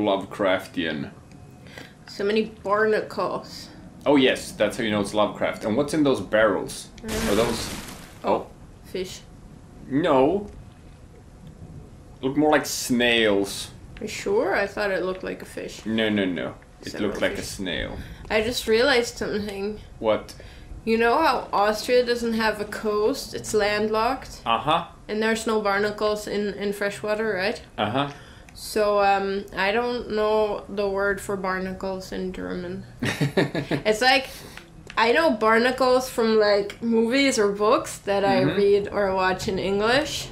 Lovecraftian. So many barnacles. Oh yes, that's how you know it's Lovecraft. And what's in those barrels? Are those? Oh Fish. no. Look more like snails. Are you sure? I thought it looked like a fish. No, no, no. It Several looked like a snail. I just realized something. What? You know how Austria doesn't have a coast? It's landlocked, Uh huh. and there's no barnacles in in freshwater, right? Uh huh. So um, I don't know the word for barnacles in German. It's like I know barnacles from like movies or books that I Mhm. read or watch in English,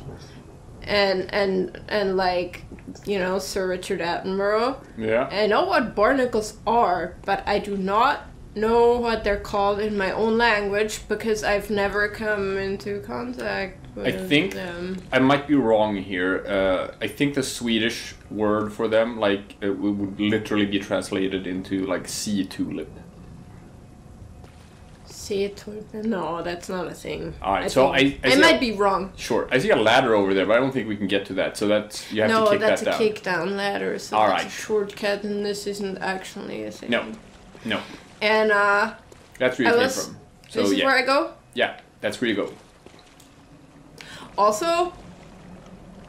and and and like you know Sir Richard Attenborough. yeah. I know what barnacles are, but I do not know what they're called in my own language because I've never come into contact with think- them. I might be wrong here. Uh, I think the Swedish word for them, like, it would literally be translated into like sea tulip. Sea tulip? No, that's not a thing. Alright, so think- I- I I see- might be wrong. Sure. I see a ladder over there, but I don't think we can get to that. So that's you have no, to kick that down. No, that's that a down. kick down ladder, so All that's a shortcut, and this isn't actually a thing. No, no, And uh, that's where I you came was- from. So this is yeah, where I go. yeah, that's where you go. Also,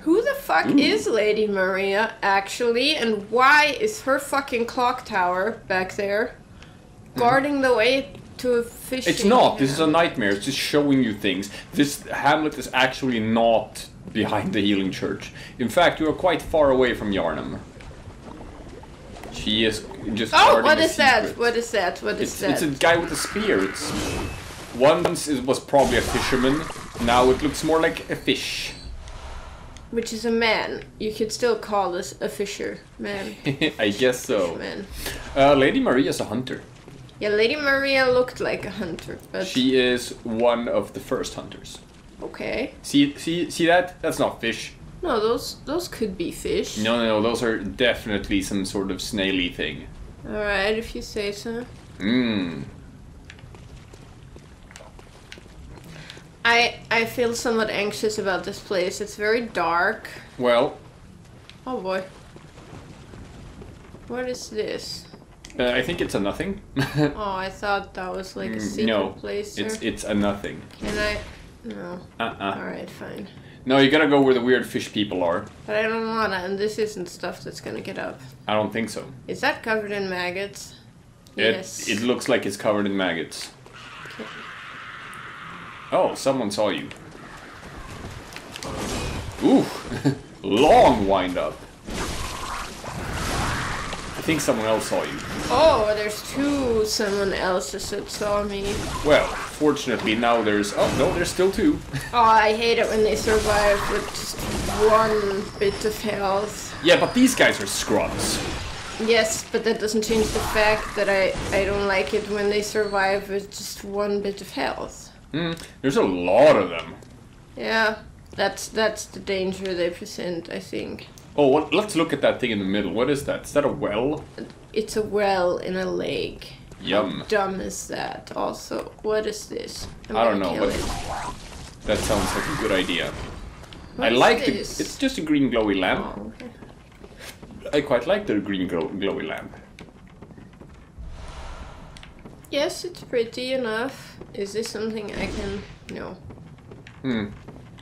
who the fuck Ooh. is Lady Maria actually, and why is her fucking clock tower back there uh-huh. guarding the way to a fishing? It's not. This is a nightmare. It's just showing you things. This hamlet is actually not behind the healing church. In fact, you are quite far away from Yharnam. She is just. Oh, what is that? What is that? What is It's, that? it's a guy with a spear. It's once it was probably a fisherman. Now it looks more like a fish. Which is a man. You could still call this a fisher man. I guess so. Uh, Lady Maria's a hunter. Yeah, Lady Maria looked like a hunter, but She is one of the first hunters. okay. See, see, see that? That's not fish. No, those those could be fish. No, no, no. Those are definitely some sort of snaily thing. All right, if you say so. Mmm. I I feel somewhat anxious about this place. It's very dark. Well, Oh boy. What is this? uh, I think it's a nothing. Oh, I thought that was like a Mm, secret no, place. it's it's a nothing. Can I? No. Uh-uh. All right, fine. No, you gotta go where the weird fish people are. But I don't wanna, and this isn't stuff that's gonna get up. I don't think so. Is that covered in maggots? It, yes. It looks like it's covered in maggots. Oh, someone saw you. Ooh, long wind up. I think someone else saw you. Oh, there's two someone else's that saw me. Well, fortunately now there's. Oh no, there's still two. Oh, I hate it when they survive with just one bit of health. yeah, but these guys are scrubs. Yes, but that doesn't change the fact that I, I don't like it when they survive with just one bit of health. Hmm, there's a lot of them. Yeah, that's that's the danger they present, I think. Oh, what, let's look at that thing in the middle. What is that? Is that a well? It's a well in a lake. Yum. Dumb is that? Also, what is this? I'm I don't gonna know, kill but it. that sounds like a good idea. What I like the. this? It's just a green glowy lamp. Oh, okay. I quite like the green glow, glowy lamp. Yes, it's pretty enough. Is this something I can? No. Hmm.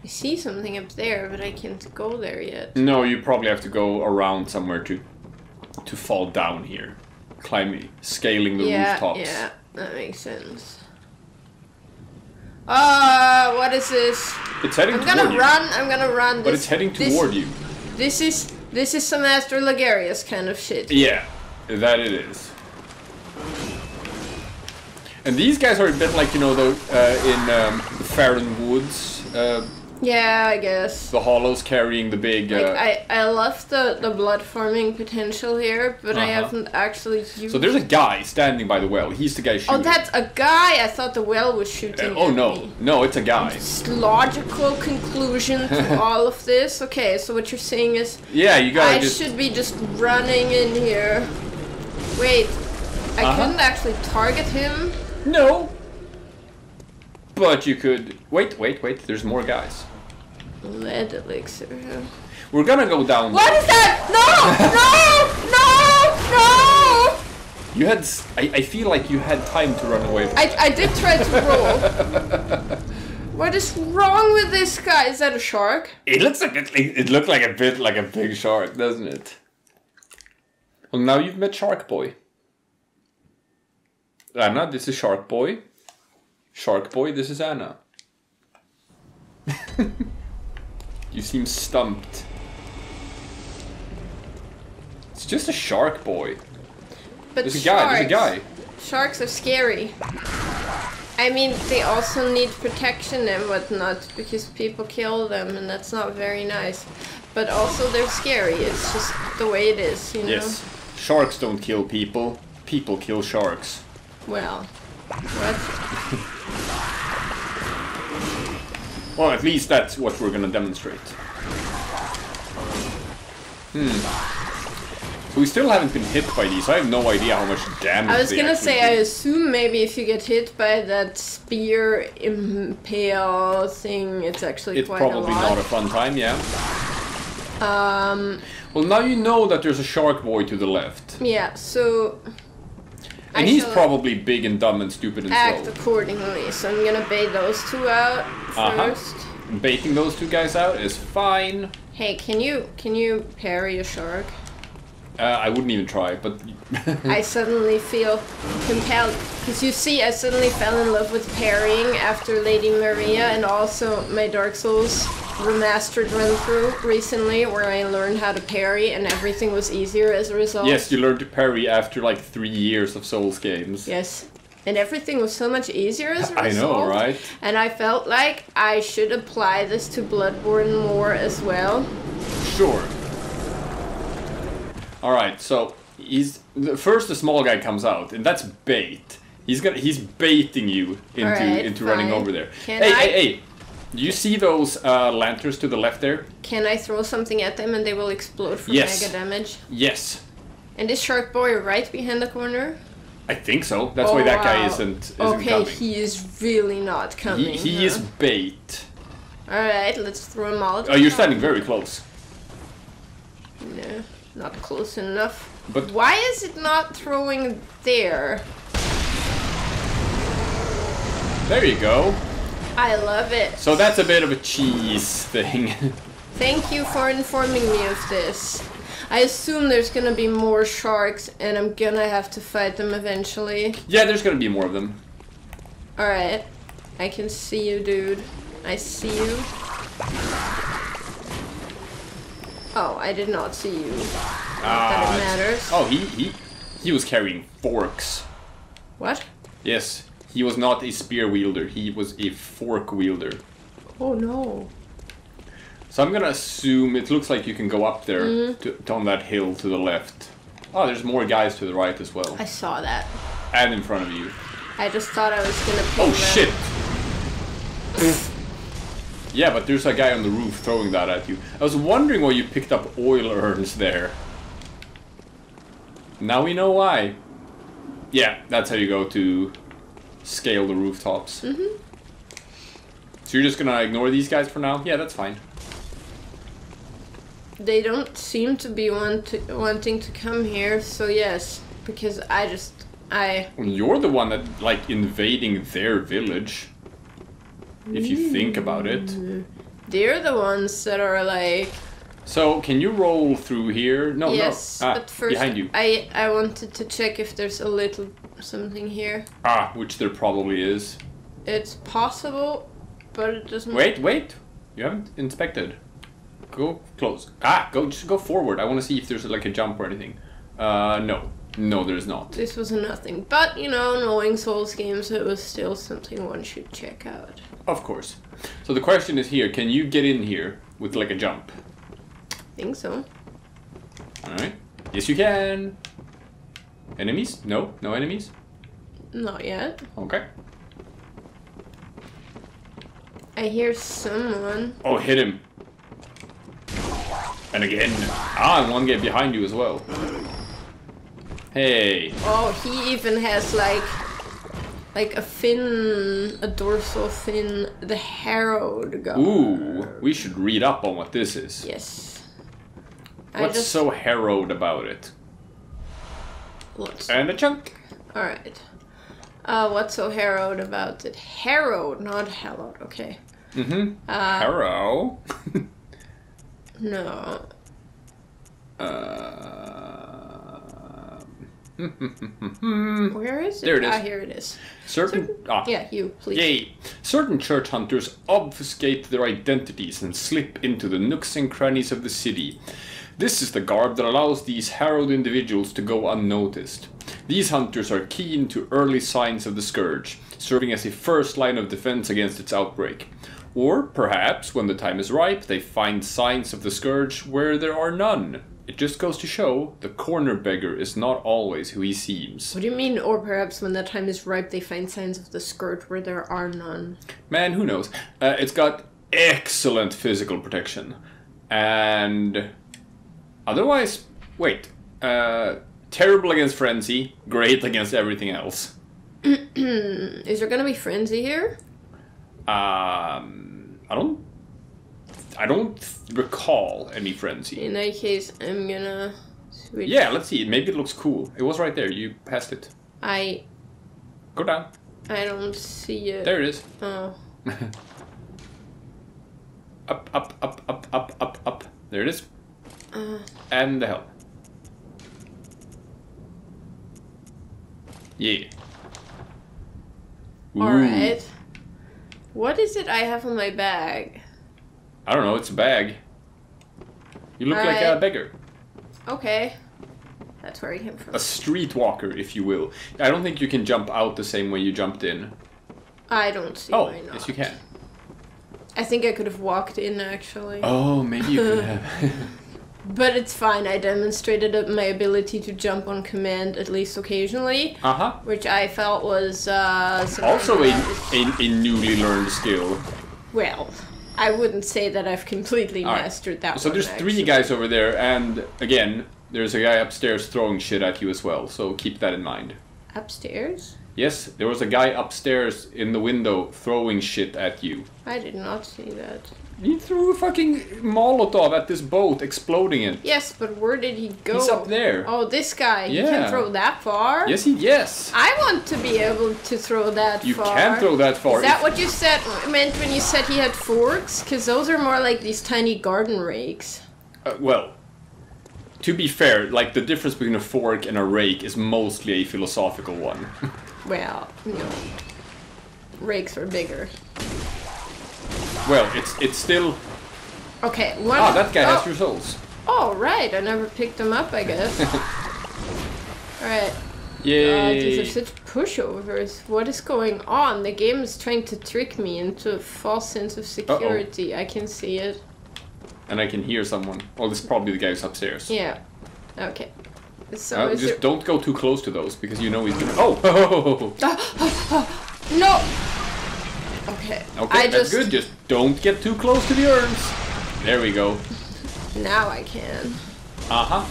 I see something up there, but I can't go there yet. No, you probably have to go around somewhere to to fall down here, climbing, scaling the yeah, rooftops. yeah, that makes sense. Ah, what is this? It's heading I'm gonna you, run. I'm gonna run. but it's heading this- toward you. This is this is some Astro Lagarius kind of shit. Yeah, that it is. And these guys are a bit like you know the uh, in um, the Farron Woods, uh, Yeah, I guess. the Hollows carrying the big. Uh, I, I love the, the blood forming potential here, but I Uh-huh. haven't actually used. so there's a guy standing by the well. He's the guy shooting. Oh, that's a guy. I thought the well was shooting. Uh, oh no, me. no, it's a guy. Just logical conclusion to all of this. Okay, so what you're saying is Yeah, you gotta I just. should be just running in here. Wait, I Uh-huh. couldn't actually target him. No. But you could wait, wait, wait. There's more guys. Lead elixir. We're gonna go down. What is that? No! No! No! No! You had. I, I feel like you had time to run away. I, I did try to roll. what is wrong with this guy? Is that a shark? It looks like it, it looked like a bit like a big shark, doesn't it? Well, now you've met Shark Boy. Anna, this is Shark Boy. Shark Boy, this is Anna. you seem stumped. It's just a Shark Boy. But There's a guy. There's a sharks- guy. Sharks are scary. I mean, they also need protection and whatnot because people kill them, and that's not very nice. But also, they're scary. It's just the way it is, you know. Yes. Sharks don't kill people. People kill sharks. Well, what? Well, at least that's what we're gonna demonstrate. Hmm. So we still haven't been hit by these. I have no idea how much damage. I was gonna say, I assume maybe if you get hit by that spear impale thing, it's actually It's quite probably a lot. not a fun time, yeah. Um, Well, now you know that there's a shark boy to the left, yeah. So. I and he's probably big and dumb and stupid and act slow. accordingly. So I'm gonna bait those two out 1st Uh-huh. first. Baiting those two guys out is fine. Hey, can you can you parry a shark? Uh, I wouldn't even try, but I suddenly feel compelled because you see, I suddenly fell in love with parrying after Lady Maria, and also my Dark Souls remastered run through recently, where I learned how to parry, and everything was easier as a result. yes, you learned to parry after like three years of Souls games. Yes. And everything was so much easier as a result. I know, right? And I felt like I should apply this to Bloodborne more as well. Sure. All right, so he's first the small guy comes out, and that's bait. He's gonna he's baiting you into Alright, into running over there. Can hey, I- hey, hey! Do you see those uh, lanterns to the left there? Can I throw something at them and they will explode for Yes. mega damage? Yes, And this Shark Boy right behind the corner? I think so. That's Oh, why that guy wow. isn't isn't okay, coming. he is really not coming. He, he is bait. Alright, let's throw him all. Oh, you're standing very close. No, not close enough. But Why is it not throwing there? there you go. I love it. So that's a bit of a cheese thing. Thank you for informing me of this. I assume there's gonna be more sharks and I'm gonna have to fight them eventually. yeah, there's gonna be more of them. Alright. I can see you, dude. I see you. Oh, I did not see you. Not that Ah, it matters. Oh, he he he was carrying forks. What? Yes, he was not a spear wielder. He was a fork wielder. Oh no. So I'm gonna assume it looks like you can go up there Mm-hmm. to, to on that hill to the left. Oh, there's more guys to the right as well, I saw that. and in front of you. I just thought I was gonna Oh them. shit! yeah, but there's a guy on the roof throwing that at you. I was wondering why you picked up oil urns there. Now we know why. Yeah, that's how you go to scale the rooftops. Mm-hmm. So you're just gonna ignore these guys for now? Yeah, that's fine. They don't seem to be want wanting to come here, so yes. Because I just. I. You're the one that like invading their village. If you think about it. They're the ones that are like. So can you roll through here? No, yes, no. Ah, but first. behind you. I, I wanted to check if there's a little something here. Ah, which there probably is. It's possible, but it doesn't. Wait, wait. You haven't inspected. Go close. Ah, go just go forward. I want to see if there's like a jump or anything. Uh, no, no, there's not. This was nothing. But, you know, knowing Souls games, it was still something one should check out. Of course. So the question is here: Can you get in here with like a jump? Think so. All right. Yes, you can. Enemies? No, no enemies. Not yet. Okay. I hear someone. Oh, hit him. And again. Ah, and one get behind you as well. Hey. Oh, he even has like like a fin, a dorsal fin, the harrowed guard. Ooh, we should read up on what this is. Yes. What's so harrowed about it? Let's And a chunk. All right. Uh, what's so harrowed about it? Harrowed, not hallowed. Okay. Mm-hmm. Uh, Harrow. no. uh, Where is it? There it is. Ah, here it is. certain. Ah, Yeah, you, please. Yay! Certain church hunters obfuscate their identities and slip into the nooks and crannies of the city. This is the garb that allows these harrowed individuals to go unnoticed. These hunters are keen to early signs of the scourge, serving as a first line of defense against its outbreak. Or perhaps, when the time is ripe, they find signs of the scourge where there are none. It just goes to show the corner beggar is not always who he seems. What do you mean? Or perhaps when the time is ripe, they find signs of the scourge where there are none. Man, who knows? Uh, it's got excellent physical protection. And otherwise, wait. Uh, terrible against frenzy, great against everything else. Is there gonna be frenzy here? Um, I don't. I don't recall any frenzy. In that case, I'm gonna switch. Yeah, let's see. Maybe it looks cool. It was right there. You passed it. I Go down. I don't see it. There it is. Oh. Up, up, up, up, up, up, up. There it is. Uh, And the help. Yeah. Ooh. Alright. What is it I have on my bag? I don't know, it's a bag. You look like a beggar. Okay. That's where he came from. A streetwalker, if you will. I don't think you can jump out the same way you jumped in. I don't see Oh, why not. yes you can. I think I could have walked in actually. Oh, maybe you could have. But it's fine. I demonstrated my ability to jump on command at least occasionally, uh-huh. which I felt was uh, Also a, a, a newly learned skill. well. I wouldn't say that I've completely All right. mastered that. So one, there's three guys over there, and again, there's a guy upstairs throwing shit at you as well, so keep that in mind. upstairs. Yes, there was a guy upstairs in the window throwing shit at you. I did not see that. He threw a fucking Molotov at this boat, exploding it. Yes, but where did he go? He's up there. Oh, this guy. Yeah. He can throw that far. Yes, he yes. I want to be able to throw that You far. You can throw that far. Is that what you said meant when you said he had forks? Because those are more like these tiny garden rakes. uh, well, to be fair, like the difference between a fork and a rake is mostly a philosophical one. Well, you know, rakes are bigger. Well, it's it's still Okay, one. ah that guy oh, has results. Oh, right. I never picked them up. I guess. All right. Uh, Yay! God, these are such pushovers. What is going on? The game is trying to trick me into a false sense of security. I can see it. and I can hear someone. Well, this is probably the guy who's upstairs. Yeah. Okay. So Uh, just there... don't go too close to those because you know he's gonna. Oh! Ah, ah, ah, no. Okay. okay, I that's just good. Just don't get too close to the urns. There we go. now I can. Uh huh.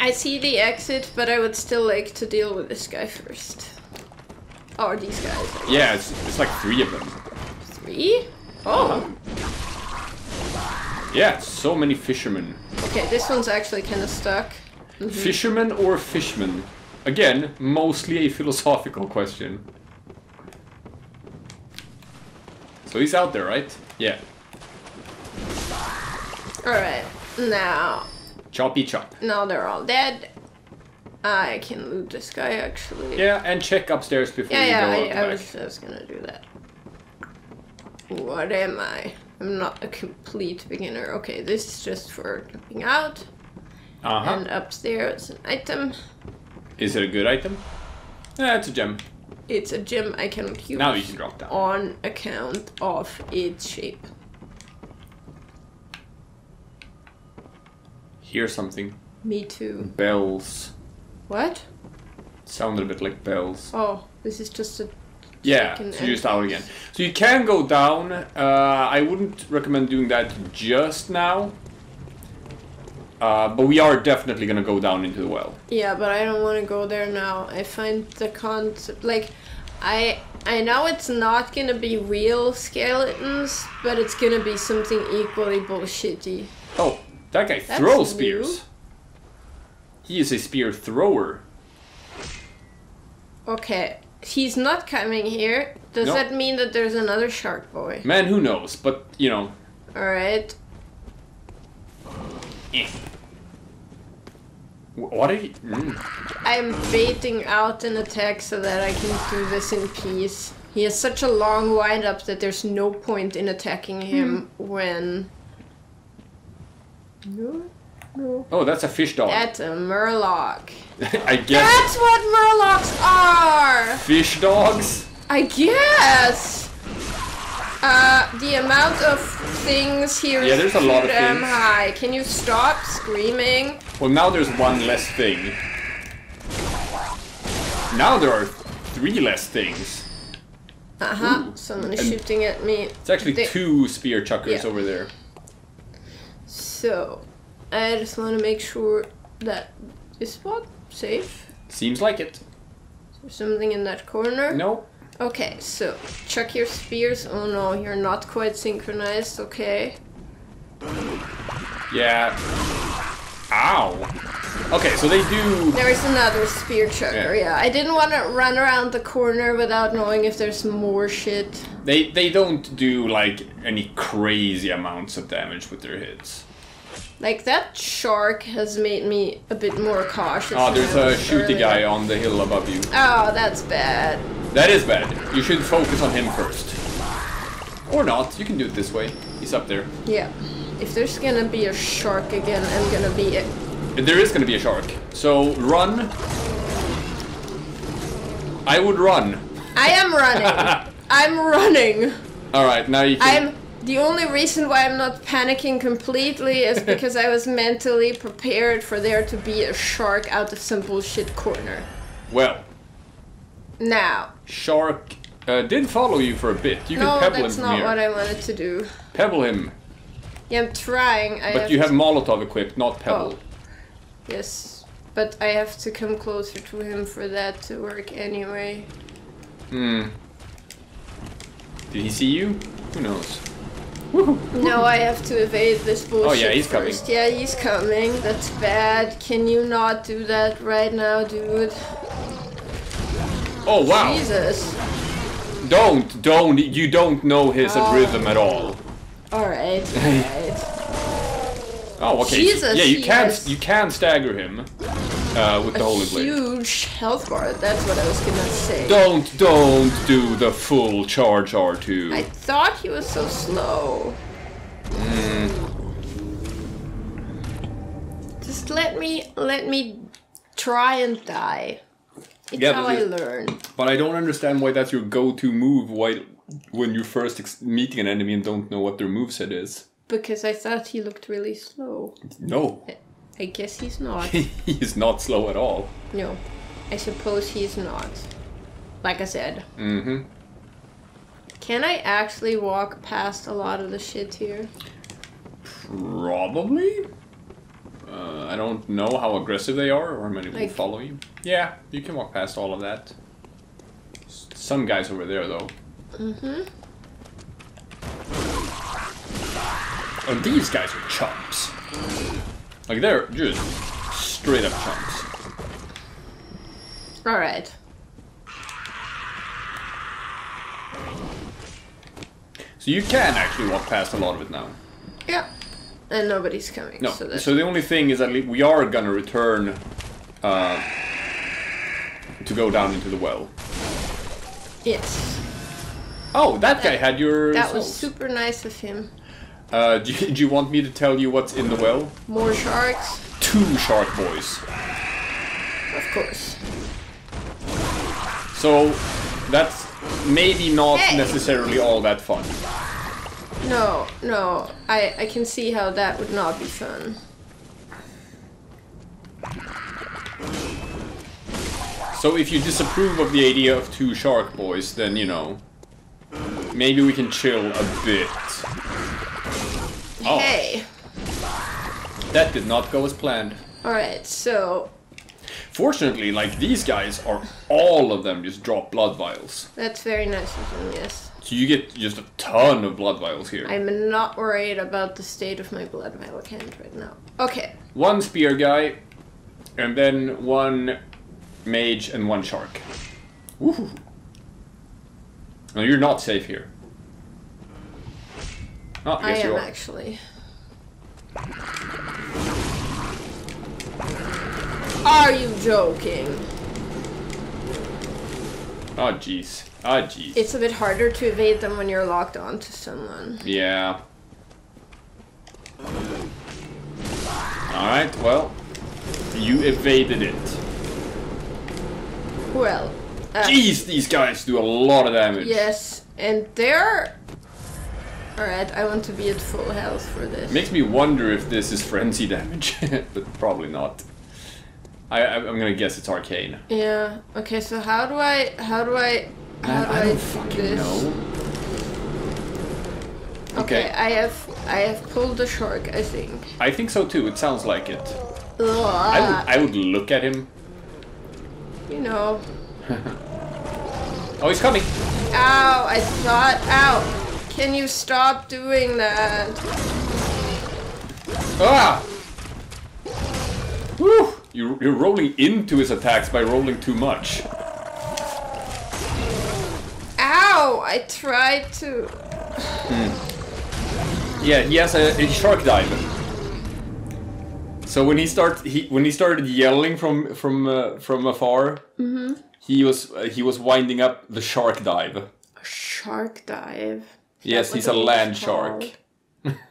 I see the exit, but I would still like to deal with this guy first. Or these guys. Yeah, it's, it's like three of them. Three? Oh. Yeah, so many fishermen. Okay, this one's actually kind of stuck. Fisherman or fishman? Again, mostly a philosophical question. So he's out there, right? Yeah. Alright. Now. Choppy chop. Now they're all dead. I can loot this guy actually. Yeah, and check upstairs before Yeah, you yeah, go I, out the I was, I was gonna do that. What am I? I'm not a complete beginner. Okay, this is just for jumping out. Uh-huh. And upstairs, an item. Is it a good item? Yeah, it's a gem. It's a gem I cannot use Now you can drop down. on account of its shape. Hear something. Me too. Bells. What? Sounded a bit like bells. Oh, this is just a. Yeah, so just out again. So you can go down. Uh, I wouldn't recommend doing that just now. Uh, but we are definitely gonna go down into the well. Yeah, but I don't want to go there now. I find the concept like I I know it's not gonna be real skeletons, but it's gonna be something equally bullshitty. Oh, that guy That's throws new. spears. He is a spear thrower. Okay, he's not coming here. Does No. that mean that there's another shark boy? Man, who knows? But you know, All right. Eh. What are you? Mm. I'm baiting out an attack so that I can do this in peace. He has such a long wind up that there's no point in attacking him when. No, no. Oh, that's a fish dog. That's a murloc. I guess That's what murlocs are! fish dogs. I guess! Uh, the amount of things here is Yeah, there's a lot of too damn things. high. Can you stop screaming? Well, now there's one less thing. Now there are three less things. Uh huh. Someone is And- shooting at me. It's actually They- two spear chuckers Yeah. over there. So, I just want to make sure that this spot safe. Seems like it. There's something in that corner. No. Okay, so chuck your spears. Oh no, you're not quite synchronized. Okay. Yeah. Ow. Okay, so they do. There is another spear chucker. Yeah. Yeah, I didn't want to run around the corner without knowing if there's more shit. They they don't do like any crazy amounts of damage with their hits. Like that shark has made me a bit more cautious. Oh, there's a shooty earlier. guy on the hill above you. Oh, that's bad. That is bad. You should focus on him first. Or not. You can do it this way. He's up there. Yeah. If there's gonna be a shark again, I'm gonna be it. There is to be a shark. So run. I would run. I am running. I'm running. All right, now you can. I'm the only reason why I'm not panicking completely is because I was mentally prepared for there to be a shark out of some bullshit corner. Well, Now, shark uh, did follow you for a bit. You can pebble him No, that's not here. what I wanted to do. Pebble him, Yeah, I'm trying. I but you have Molotov equipped, not pebble. Oh. yes, but I have to come closer to him for that to work anyway. Hmm. Did he see you? Who knows? No, I have to evade this bullshit Oh, yeah, he's coming. first. Yeah, he's coming. That's bad. Can you not do that right now, dude? Oh wow! Jesus. Don't, don't. You don't know his Oh. rhythm at all. Alright, alright. Oh, okay. Jesus, yeah, you he can has- you can stagger him uh, with the a holy blade. huge health bar, that's what I was gonna say. Don't, don't do the full charge R2. I thought he was so slow. Hmm. Just let me, let me try and die. It's Yeah, how I you- learn. But I don't understand why that's your go-to move. Why, when you're first ex- meeting an enemy and don't know what their moveset is. Because I thought he looked really slow. No, I guess he's not. he is not slow at all. no, I suppose he's not. Like I said. Mm-hmm. Can I actually walk past a lot of the shit here? Probably. Uh, I don't know how aggressive they are or how many will Like- follow you. Yeah, you can walk past all of that. S- Some guys over there though. Mm-hmm. And these guys are chumps. Like they're just straight up chumps. Alright. So you can actually walk past a lot of it now. Yeah. And nobody's coming. No. So So the only thing is that we are gonna return uh, to go down into the well. yes. Oh, that guy had your. That was super nice of him. Uh, do, you, do you want me to tell you what's in the well? More sharks, Two shark boys. of course. So that's maybe not Hey. necessarily all that fun. No, no. I I can see how that would not be fun. So if you disapprove of the idea of two shark boys, then you know maybe we can chill a bit. Oh. That did not go as planned. Alright, so Fortunately, like these guys are all of them just drop blood vials. that's very nice of them, yes. So you get just a ton of blood vials here. I'm not worried about the state of my blood vial count right now. Okay, One spear guy, and then one mage and one shark. Woohoo. No, you're not safe here. Oh, I you am actually. Are you joking? Oh jeez. Oh jeez. It's a bit harder to evade them when you're locked onto someone. Yeah. Alright, well. You evaded it. Well, uh, Jeez, these guys do a lot of damage. yes, and they're. Alright, I want to be at full health for this. Makes me wonder if this is frenzy damage, but probably not. I, I- I'm gonna guess it's arcane. Yeah. Okay. So how do I? How do I? How do I I, don't do fucking this? know. Okay. Okay. I have. I have pulled the shark. I think. I think so too. It sounds like it. I would, I would look at him. you know. Oh, he's coming. Ow! I thought. Ow! Can you stop doing that? Ah! Woo! You're, you're rolling into his attacks by rolling too much. Ow! I tried to. Yeah, he has a, a shark dive. So when he start he when he started yelling from from uh, from afar, he was uh, he was winding up the shark dive. Shark dive. Yes, he's a was land shark. called.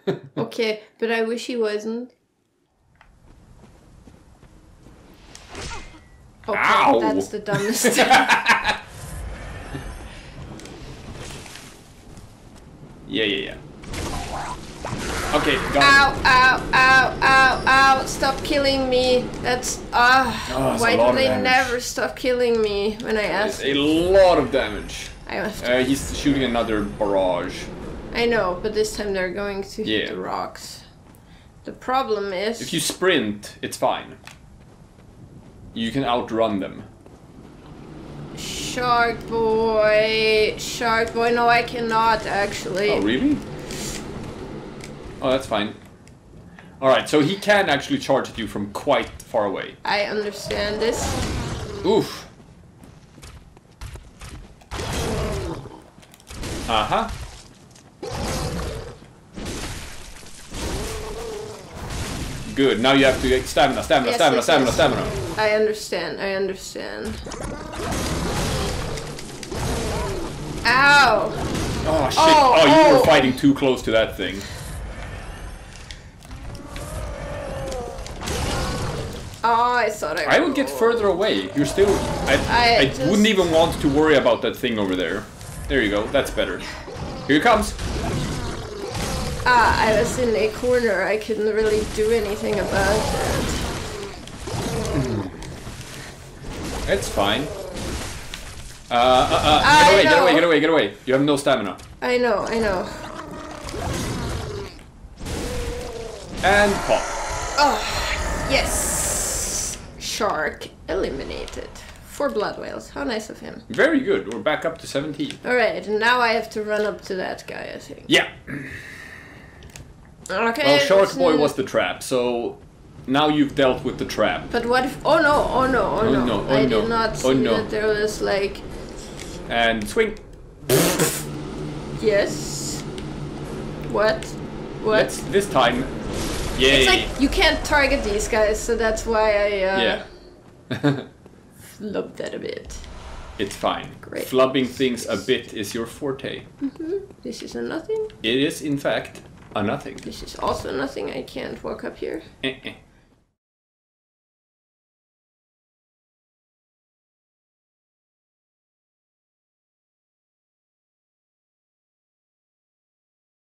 Okay, but I wish he wasn't. Okay, Ow. that's the dumbest. thing. Yeah, yeah, yeah. Okay, got ow! Ow! Ow! Ow! Ow! Stop killing me! That's ah. Oh, it's a why do they damage. never stop killing me when I ask? It's a lot of damage. I to. Uh, he's shooting another barrage. I know, but this time they're going to hit Yeah. the rocks. The problem is. If you sprint, it's fine. You can outrun them. Shark boy, shark boy. No, I cannot actually. Oh, really? Oh, that's fine. Alright, so he can actually charge at you from quite far away. I understand this. Oof. Uh-huh. Good, now you have to get stamina, stamina, Yes, stamina, yes, stamina, yes. stamina. I understand. I understand. Ow! Oh shit, Oh, oh, you were oh. fighting too close to that thing. Oh, I thought I. I would get further away. You're still... I, I I, just- wouldn't even want to worry about that thing over there. There you go, that's better. Here it comes. Ah, I was in a corner. I couldn't really do anything about that. It's fine. Uh, uh, uh, get away, get away, get away, get away. You have no stamina. I know. I know. And pop. Oh, yes. Shark eliminated. Four blood vials. How nice of him. Very good, we're back up to 17. Alright, now I have to run up to that guy, I think. Yeah, Okay. well, Shark Boy was the trap, so now you've dealt with the trap. But what if. Oh no, oh no, oh, Oh no. no, oh I no, did not see oh no. that there was like. And swing. Yes. What? What? Let's, this time. Yay. It's like you can't target these guys, so that's why I uh, yeah. flubbed that a bit. it's fine. Great. Flubbing things a bit is your forte. This is a nothing. It is, in fact, a nothing. This is also nothing. I can't walk up here. Eh, eh.